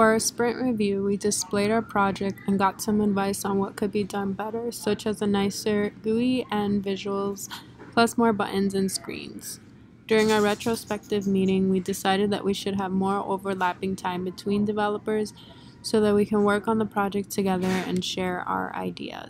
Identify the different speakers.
Speaker 1: For our sprint review, we displayed our project and got some advice on what could be done better, such as a nicer GUI and visuals, plus more buttons and screens. During our retrospective meeting, we decided that we should have more overlapping time between developers so that we can work on the project together and share our ideas.